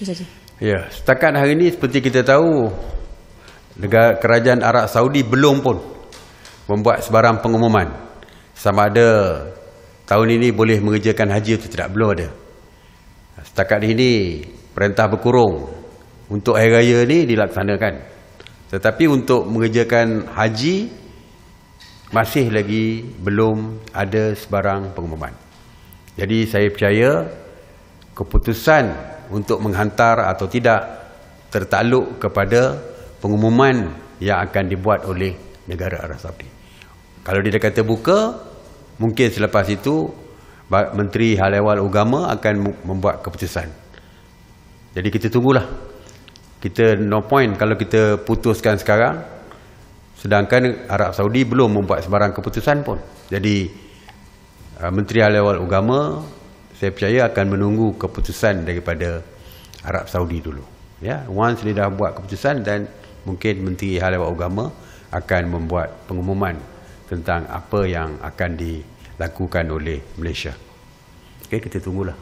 Itu saja. Ya, setakat hari ini seperti kita tahu negara kerajaan Arab Saudi belum pun membuat sebarang pengumuman sama ada tahun ini boleh mengerjakan haji atau tidak belum ada. Setakat ini perintah berkurung untuk hari raya ni dilaksanakan. Tetapi untuk mengerjakan haji masih lagi belum ada sebarang pengumuman. Jadi saya percaya keputusan untuk menghantar atau tidak tertakluk kepada pengumuman yang akan dibuat oleh negara Arab Saudi. Kalau dia kata buka, mungkin selepas itu Menteri Hal Ehwal Agama akan membuat keputusan. Jadi kita tunggulah. Kita no point kalau kita putuskan sekarang sedangkan Arab Saudi belum membuat sebarang keputusan pun. Jadi uh, Menteri Hal Ehwal Agama saya percaya akan menunggu keputusan daripada Arab Saudi dulu. Ya, once dia dah buat keputusan dan mungkin Menteri Hal Ehwal Agama akan membuat pengumuman tentang apa yang akan dilakukan oleh Malaysia. Okey, kita tunggulah.